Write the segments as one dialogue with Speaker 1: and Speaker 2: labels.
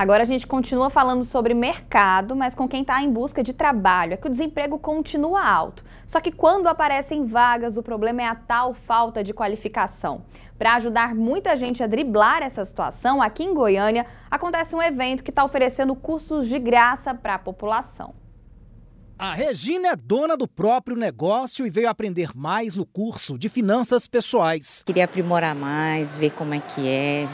Speaker 1: Agora a gente continua falando sobre mercado, mas com quem está em busca de trabalho. É que o desemprego continua alto. Só que quando aparecem vagas, o problema é a tal falta de qualificação. Para ajudar muita gente a driblar essa situação, aqui em Goiânia acontece um evento que está oferecendo cursos de graça para a população.
Speaker 2: A Regina é dona do próprio negócio e veio aprender mais no curso de finanças pessoais.
Speaker 3: Queria aprimorar mais, ver como é que é,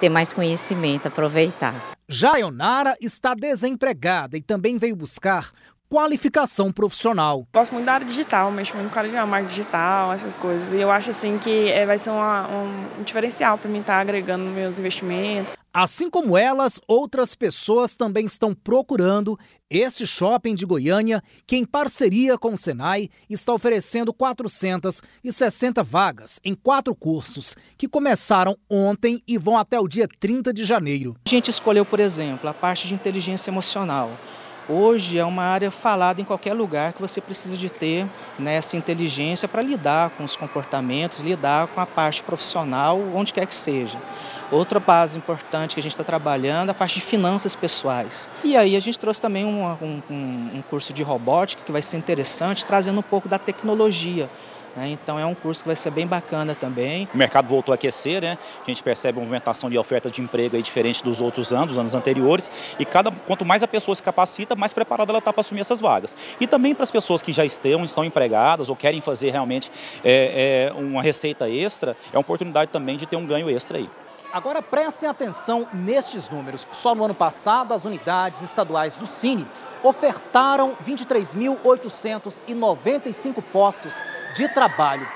Speaker 3: ter mais conhecimento, aproveitar.
Speaker 2: Já Ionara está desempregada e também veio buscar qualificação profissional.
Speaker 4: Gosto muito da área digital, mexo muito com a área de marketing digital, essas coisas. E eu acho assim que é, vai ser uma, um diferencial para mim estar tá agregando meus investimentos.
Speaker 2: Assim como elas, outras pessoas também estão procurando esse shopping de Goiânia, que em parceria com o Senai está oferecendo 460 vagas em quatro cursos, que começaram ontem e vão até o dia 30 de janeiro.
Speaker 5: A gente escolheu, por exemplo, a parte de inteligência emocional. Hoje é uma área falada em qualquer lugar que você precisa de ter nessa inteligência para lidar com os comportamentos, lidar com a parte profissional, onde quer que seja. Outra base importante que a gente está trabalhando é a parte de finanças pessoais. E aí a gente trouxe também um, um, um curso de robótica que vai ser interessante, trazendo um pouco da tecnologia. Né? Então é um curso que vai ser bem bacana também.
Speaker 6: O mercado voltou a aquecer, né? a gente percebe uma movimentação de oferta de emprego aí diferente dos outros anos, dos anos anteriores, e cada, quanto mais a pessoa se capacita, mais preparada ela está para assumir essas vagas. E também para as pessoas que já estão, estão empregadas ou querem fazer realmente é, é, uma receita extra, é uma oportunidade também de ter um ganho extra aí.
Speaker 2: Agora prestem atenção nestes números. Só no ano passado, as unidades estaduais do Cine ofertaram 23.895 postos de trabalho.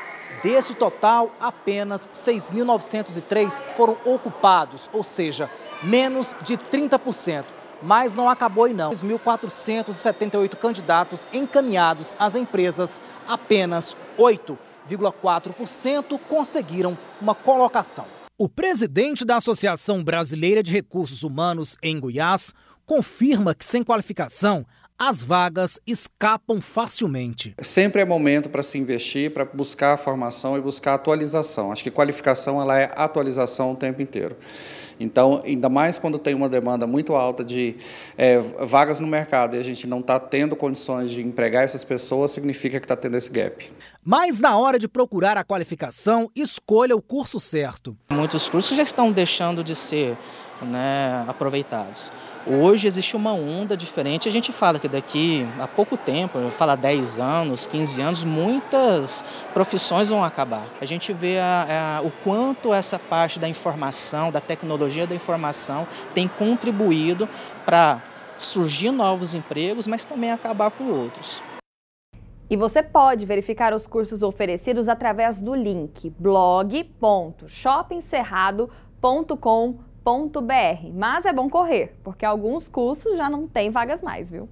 Speaker 2: Desse total, apenas 6.903 foram ocupados, ou seja, menos de 30%. Mas não acabou e não. 2.478 candidatos encaminhados às empresas, apenas 8,4% conseguiram uma colocação. O presidente da Associação Brasileira de Recursos Humanos em Goiás confirma que sem qualificação as vagas escapam facilmente.
Speaker 7: Sempre é momento para se investir, para buscar formação e buscar atualização. Acho que qualificação ela é atualização o tempo inteiro. Então, ainda mais quando tem uma demanda muito alta de é, vagas no mercado e a gente não está tendo condições de empregar essas pessoas, significa que está tendo esse gap.
Speaker 2: Mas na hora de procurar a qualificação, escolha o curso certo.
Speaker 5: Muitos cursos já estão deixando de ser né, aproveitados. Hoje existe uma onda diferente. A gente fala que daqui a pouco tempo, fala 10 anos, 15 anos, muitas profissões vão acabar. A gente vê a, a, o quanto essa parte da informação, da tecnologia da informação, tem contribuído para surgir novos empregos, mas também acabar com outros.
Speaker 1: E você pode verificar os cursos oferecidos através do link blog.shoppingcerrado.com.br. Mas é bom correr, porque alguns cursos já não têm vagas mais, viu?